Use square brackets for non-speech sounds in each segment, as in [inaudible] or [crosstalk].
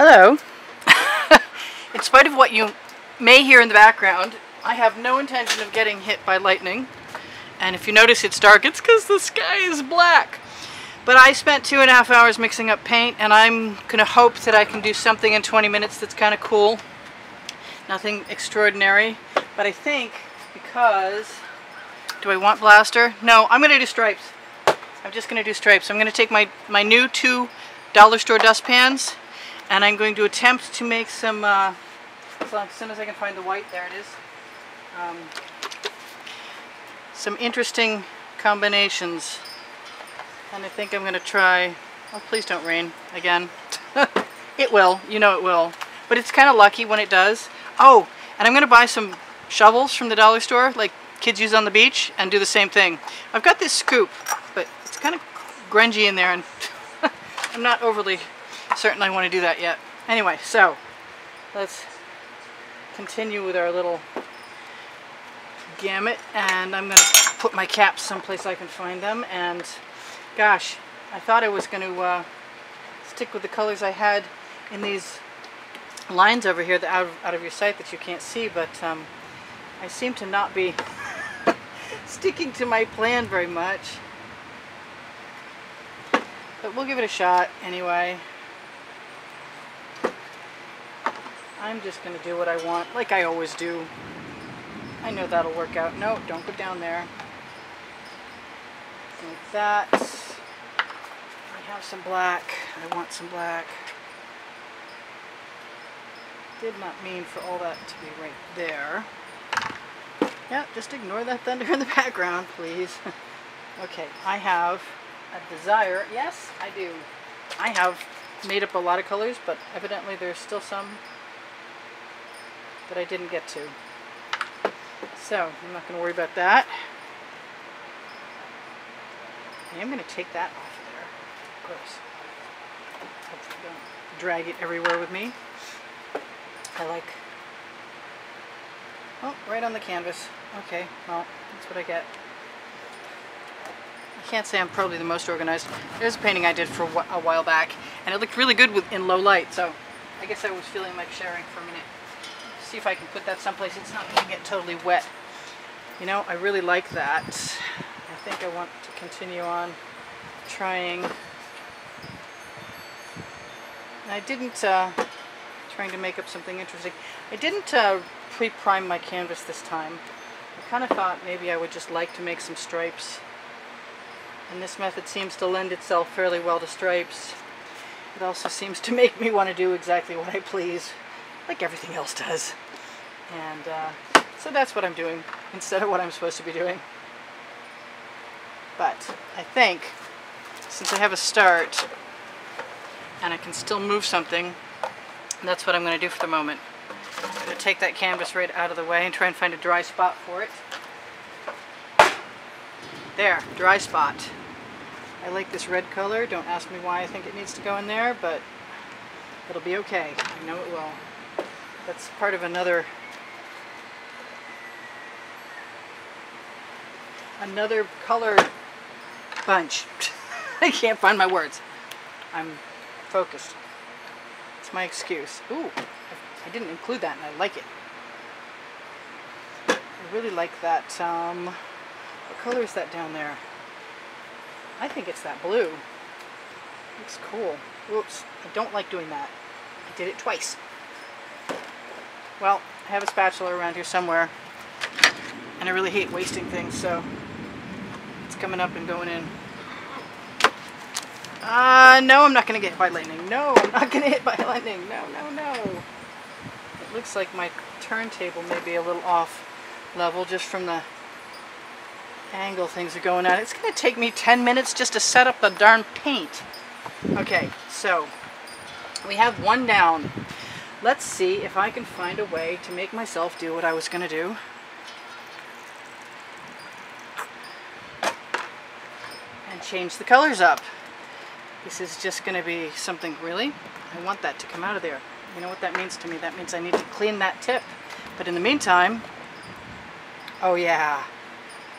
Hello. [laughs] in spite of what you may hear in the background, I have no intention of getting hit by lightning. And if you notice it's dark, it's because the sky is black. But I spent two and a half hours mixing up paint, and I'm going to hope that I can do something in 20 minutes that's kind of cool. Nothing extraordinary, but I think because... Do I want blaster? No, I'm going to do stripes. I'm just going to do stripes. I'm going to take my, my new two dollar store dustpans and I'm going to attempt to make some, uh, as soon as I can find the white, there it is, um, some interesting combinations. And I think I'm going to try, oh please don't rain again. [laughs] it will, you know it will. But it's kind of lucky when it does. Oh, and I'm going to buy some shovels from the dollar store, like kids use on the beach, and do the same thing. I've got this scoop, but it's kind of grungy in there, and [laughs] I'm not overly certain I want to do that yet. Anyway, so let's continue with our little gamut and I'm going to put my caps someplace I can find them and gosh I thought I was going to uh, stick with the colors I had in these lines over here that out of, out of your sight that you can't see but um, I seem to not be [laughs] sticking to my plan very much but we'll give it a shot anyway I'm just going to do what I want, like I always do. I know that'll work out. No, don't go down there. Like that. I have some black. I want some black. Did not mean for all that to be right there. Yeah, just ignore that thunder in the background, please. [laughs] okay, I have a desire. Yes, I do. I have made up a lot of colors, but evidently there's still some that I didn't get to. So, I'm not going to worry about that. I am going to take that off of there, of course. Hopefully don't drag it everywhere with me. I like... Oh, right on the canvas. Okay, well, that's what I get. I can't say I'm probably the most organized. There's a painting I did for a while back, and it looked really good with, in low light, so I guess I was feeling like sharing for a minute see if I can put that someplace it's not going to get totally wet. You know, I really like that. I think I want to continue on trying. I didn't, uh, trying to make up something interesting. I didn't uh, pre-prime my canvas this time. I kind of thought maybe I would just like to make some stripes. And this method seems to lend itself fairly well to stripes. It also seems to make me want to do exactly what I please like everything else does. And uh, so that's what I'm doing instead of what I'm supposed to be doing. But I think since I have a start and I can still move something, that's what I'm going to do for the moment. I'm going to take that canvas right out of the way and try and find a dry spot for it. There, dry spot. I like this red color. Don't ask me why I think it needs to go in there, but it'll be okay. I know it will. That's part of another another color bunch. [laughs] I can't find my words. I'm focused. It's my excuse. Ooh, I didn't include that and I like it. I really like that. Um, what color is that down there? I think it's that blue. Looks cool. Oops, I don't like doing that. I did it twice. Well, I have a spatula around here somewhere. And I really hate wasting things, so it's coming up and going in. Uh, no, I'm not going to get hit by lightning. No, I'm not [laughs] going to hit by lightning. No, no, no. It looks like my turntable may be a little off level just from the angle things are going at. It's going to take me 10 minutes just to set up the darn paint. Okay, so we have one down. Let's see if I can find a way to make myself do what I was going to do. And change the colors up. This is just going to be something really, I want that to come out of there. You know what that means to me? That means I need to clean that tip. But in the meantime, oh yeah,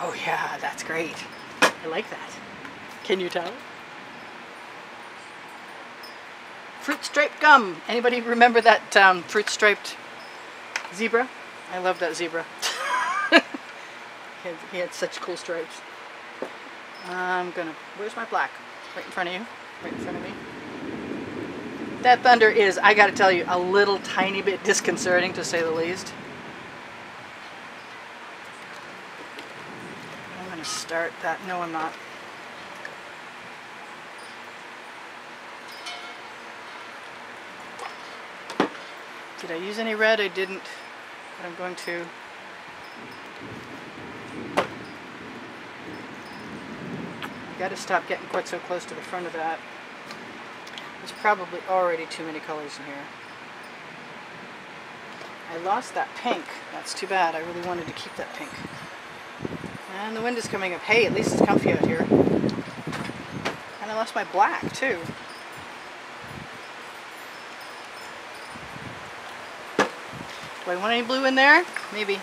oh yeah, that's great. I like that. Can you tell? Fruit striped gum. Anybody remember that um, fruit striped zebra? I love that zebra. [laughs] he, had, he had such cool stripes. I'm gonna, where's my black? Right in front of you, right in front of me. That thunder is, I gotta tell you, a little tiny bit disconcerting to say the least. I'm gonna start that, no I'm not. Did I use any red? I didn't, but I'm going to. I gotta stop getting quite so close to the front of that. There's probably already too many colors in here. I lost that pink. That's too bad. I really wanted to keep that pink. And the wind is coming up. Hey, at least it's comfy out here. And I lost my black, too. I want any blue in there? Maybe.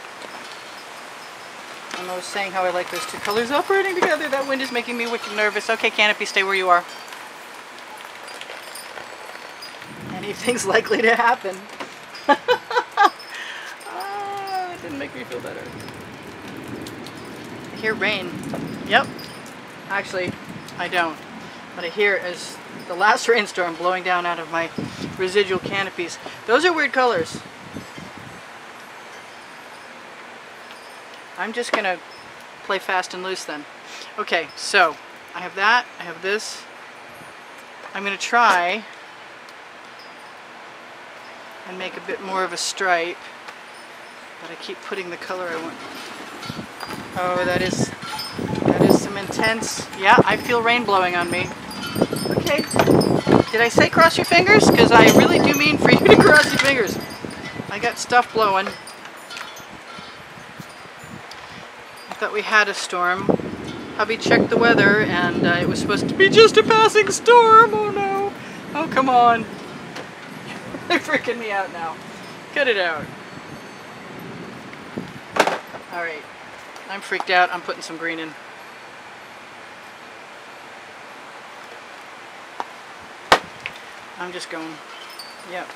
I was saying how I like those two colors operating together. That wind is making me wicked nervous. Okay, Canopy, stay where you are. Anything's [laughs] likely to happen. [laughs] ah, it didn't make me feel better. I hear rain. Yep. Actually, I don't. What I hear is the last [laughs] rainstorm blowing down out of my residual canopies. Those are weird colors. I'm just gonna play fast and loose then. Okay, so I have that, I have this. I'm gonna try and make a bit more of a stripe, but I keep putting the color I want. Oh, that is, that is some intense, yeah, I feel rain blowing on me. Okay, did I say cross your fingers? Because I really do mean for you to [laughs] cross your fingers. I got stuff blowing. Thought we had a storm. Hubby checked the weather and uh, it was supposed to be just a passing storm. Oh no. Oh, come on. [laughs] They're freaking me out now. Cut it out. Alright. I'm freaked out. I'm putting some green in. I'm just going. Yep.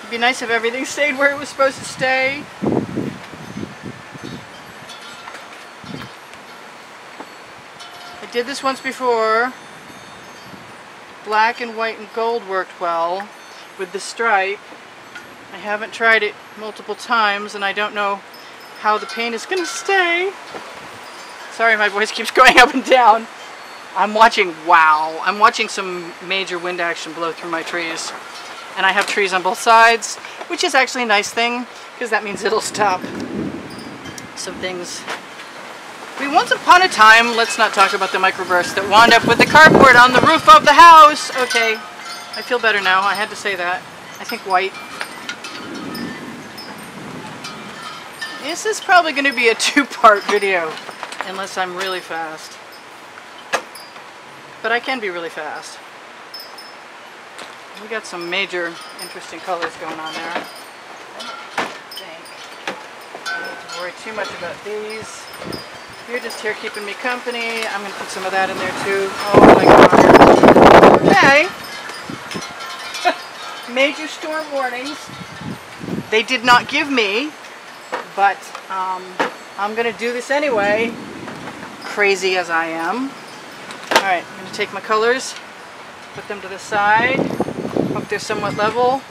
It'd be nice if everything stayed where it was supposed to stay. I did this once before. Black and white and gold worked well with the stripe. I haven't tried it multiple times and I don't know how the paint is going to stay. Sorry, my voice keeps [laughs] going up and down. I'm watching, wow, I'm watching some major wind action blow through my trees and I have trees on both sides, which is actually a nice thing because that means it'll stop some things. We once upon a time, let's not talk about the microburst that wound up with the cardboard on the roof of the house. Okay, I feel better now. I had to say that. I think white. This is probably going to be a [laughs] two-part video unless I'm really fast. But I can be really fast. We got some major interesting colors going on there. I don't think I need to worry too much about these. You're just here keeping me company. I'm going to put some of that in there too. Oh my god. Okay. [laughs] major storm warnings. They did not give me, but um, I'm going to do this anyway, crazy as I am. Alright, I'm to take my colors, put them to the side. Hope they're somewhat level.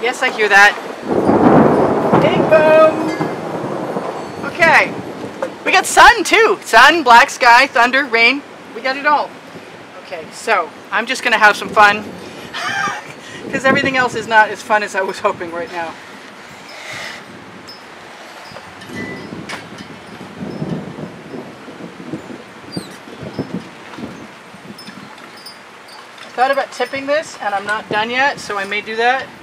Yes, I hear that. Big boom! Okay. We got sun too. Sun, black sky, thunder, rain. We got it all. Okay, so I'm just going to have some fun. [laughs] Because everything else is not as fun as I was hoping right now. Thought about tipping this and I'm not done yet, so I may do that. [laughs]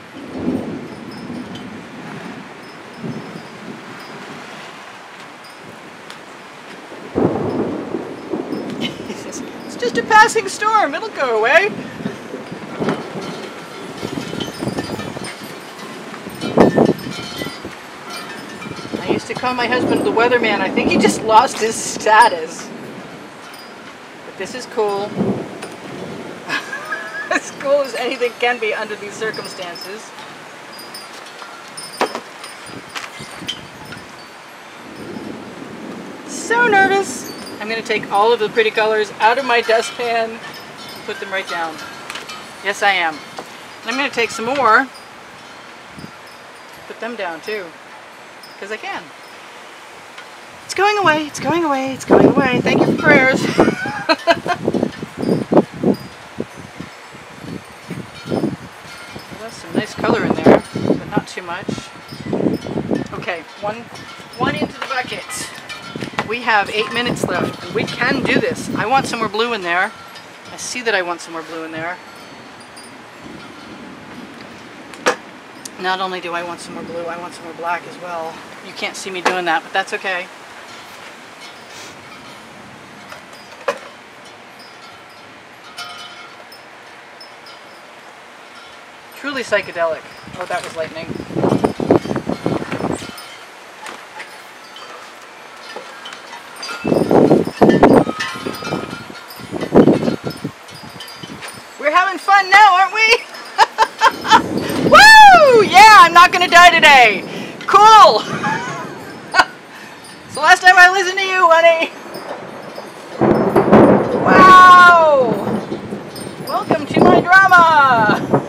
it's just a passing storm, it'll go away. I used to call my husband the weatherman. I think he just lost his status. But this is cool. As cool as anything can be under these circumstances. So nervous. I'm going to take all of the pretty colors out of my dustpan put them right down. Yes, I am. And I'm going to take some more, put them down too, because I can. It's going away, it's going away, it's going away. Thank you for prayers. [laughs] That's some nice color in there, but not too much. Okay, one, one into the bucket. We have eight minutes left, and we can do this. I want some more blue in there. I see that I want some more blue in there. Not only do I want some more blue, I want some more black as well. You can't see me doing that, but that's okay. Truly psychedelic. Oh, that was lightning. We're having fun now, aren't we? [laughs] Woo! Yeah, I'm not gonna die today. Cool! [laughs] it's the last time I listen to you, honey. Wow! Welcome to my drama!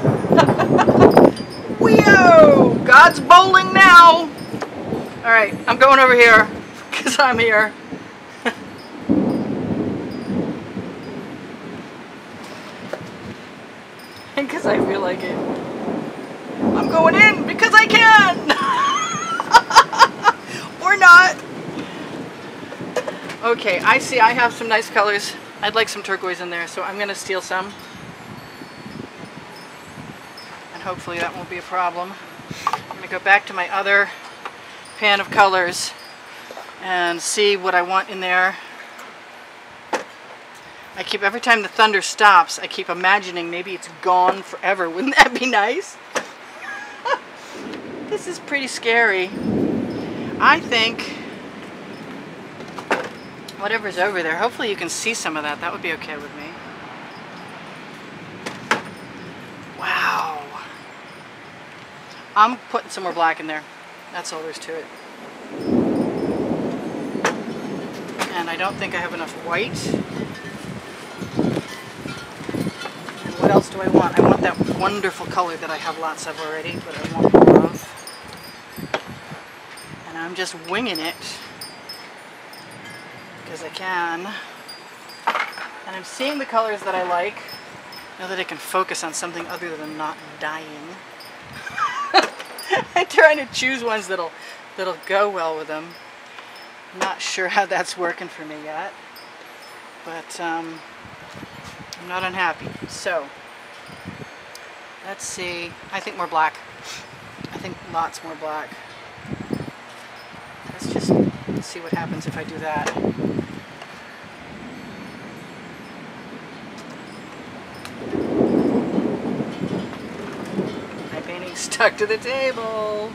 Weo! God's bowling now! Alright, I'm going over here, because I'm here. [laughs] because I feel like it. I'm going in because I can! [laughs] or not! Okay, I see I have some nice colors. I'd like some turquoise in there, so I'm going to steal some. Hopefully that won't be a problem. I'm going to go back to my other pan of colors and see what I want in there. I keep, every time the thunder stops, I keep imagining maybe it's gone forever. [laughs] Wouldn't that be nice? [laughs] this is pretty scary. I think whatever's over there, hopefully you can see some of that. That would be okay with me. Wow. I'm putting some more black in there. That's all there's to it. And I don't think I have enough white. What else do I want? I want that wonderful color that I have lots of already, but I want more of. And I'm just winging it because I can. And I'm seeing the colors that I like. Now that I can focus on something other than not dying. [laughs] [laughs] I'm trying to choose ones that'll that'll go well with them. Not sure how that's working for me yet. But um, I'm not unhappy. So, let's see. I think more black. I think lots more black. Let's just see what happens if I do that. My painting's stuck to the table.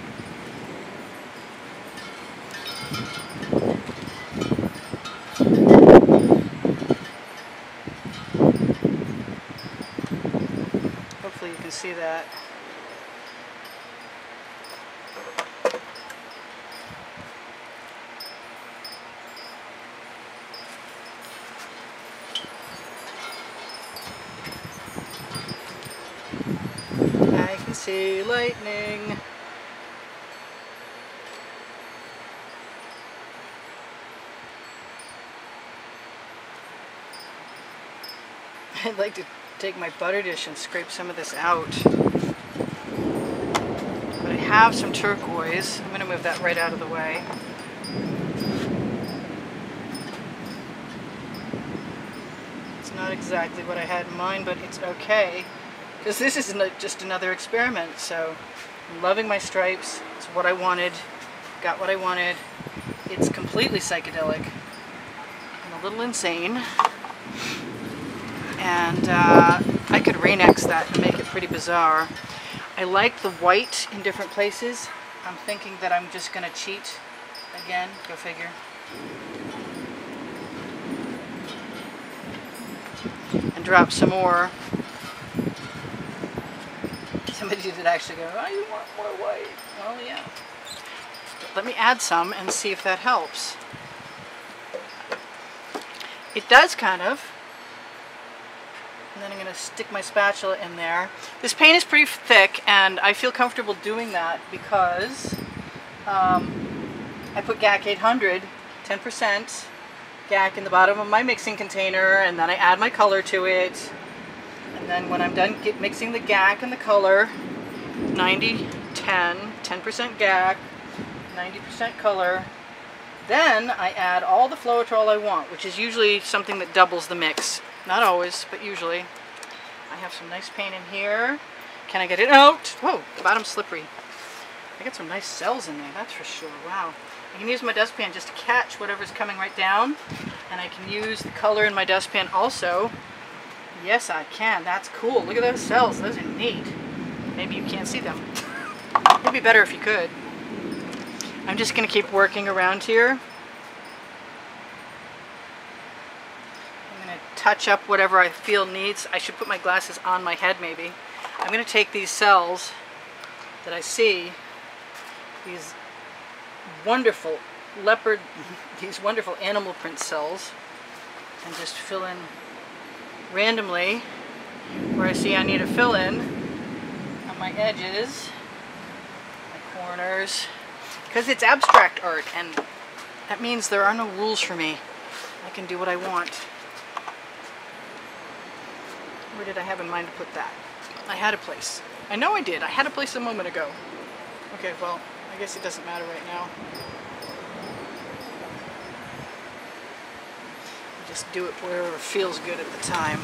Hopefully you can see that. I can see lightning. I'd like to take my butter dish and scrape some of this out. But I have some turquoise. I'm going to move that right out of the way. It's not exactly what I had in mind, but it's okay. Because this is just another experiment, so I'm loving my stripes. It's what I wanted. Got what I wanted. It's completely psychedelic. I'm a little insane and uh, I could Rain-X that and make it pretty bizarre. I like the white in different places. I'm thinking that I'm just going to cheat Again, go figure. And drop some more. Somebody [laughs] did actually go, oh, you want more white. Well, yeah. But let me add some and see if that helps. It does kind of. And then I'm going to stick my spatula in there. This paint is pretty thick and I feel comfortable doing that because um, I put GAC 800, 10% GAC in the bottom of my mixing container and then I add my color to it. And then when I'm done mixing the GAC and the color, 90, 10, 10% GAC, 90% color, then I add all the Floetrol I want, which is usually something that doubles the mix. Not always, but usually. I have some nice paint in here. Can I get it out? Whoa, the bottom's slippery. I got some nice cells in there, that's for sure. Wow. I can use my dustpan just to catch whatever's coming right down. And I can use the color in my dustpan also. Yes, I can. That's cool. Look at those cells. Those are neat. Maybe you can't see them. [laughs] It'd be better if you could. I'm just going to keep working around here. Touch up whatever I feel needs. I should put my glasses on my head maybe. I'm going to take these cells that I see, these wonderful leopard, mm-hmm. these wonderful animal print cells, and just fill in randomly where I see I need to fill in on my edges, my corners, because it's abstract art and that means there are no rules for me. I can do what I want. Where did I have in mind to put that? I had a place. I know I did. I had a place a moment ago. Okay, well, I guess it doesn't matter right now. Just do it wherever feels good at the time.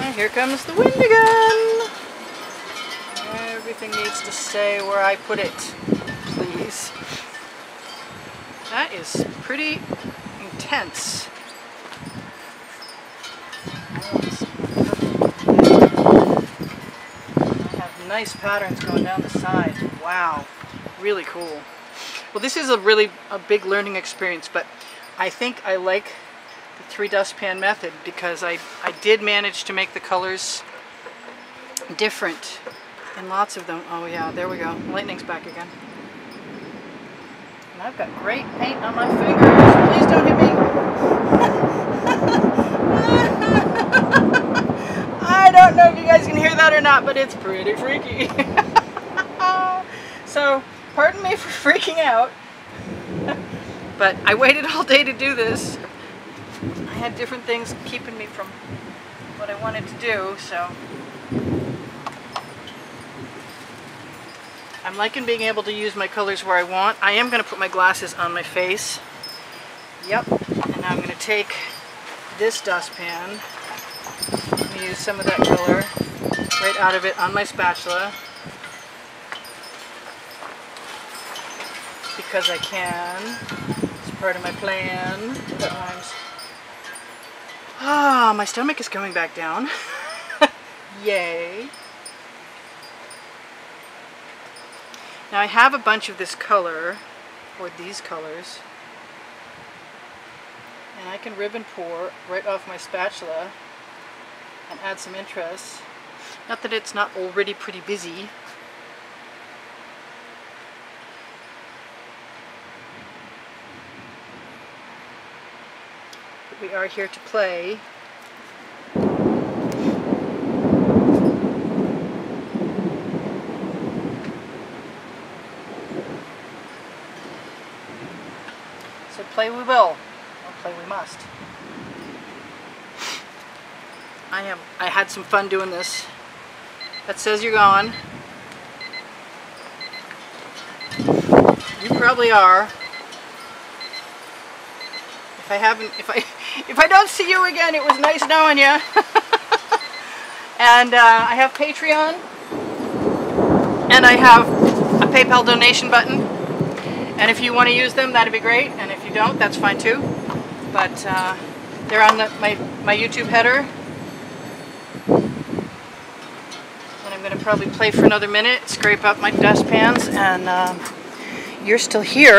And here comes the wind again. Everything needs to stay where I put it, please. That is pretty intense. Nice patterns going down the side. Wow, really cool. Well, this is a really a big learning experience, but I think I like the three dustpan method because I, I did manage to make the colors different in lots of them. Oh yeah, there we go. Lightning's back again. And I've got great paint on my fingers. Please don't hit me. I don't know if you guys can hear that or not, but it's pretty freaky. [laughs] so, pardon me for [laughs] freaking out. but I waited all day to do this. I had different things keeping me from what I wanted to do, so... I'm liking being able to use my colors where I want. I am going to put my glasses on my face. Yep. And now I'm going to take this dustpan use some of that color right out of it on my spatula because I can. It's part of my plan. Ah, my stomach is coming back down. [laughs] Yay. Now I have a bunch of this color, or these colors, and I can ribbon pour right off my spatula and add some interest. Not that it's not already pretty busy. But we are here to play. So play we will, or play we must. I am. I had some fun doing this. That says you're gone. You probably are. If I haven't, if I, [laughs] if I don't see you again, it was nice knowing you. [laughs] and uh, I have Patreon, and I have a PayPal donation button. And if you want to use them, that'd be great. And if you don't, that's fine too. But uh, they're on the, my my YouTube header. Going to probably play for another minute, scrape up my dustpans, and um, you're still here.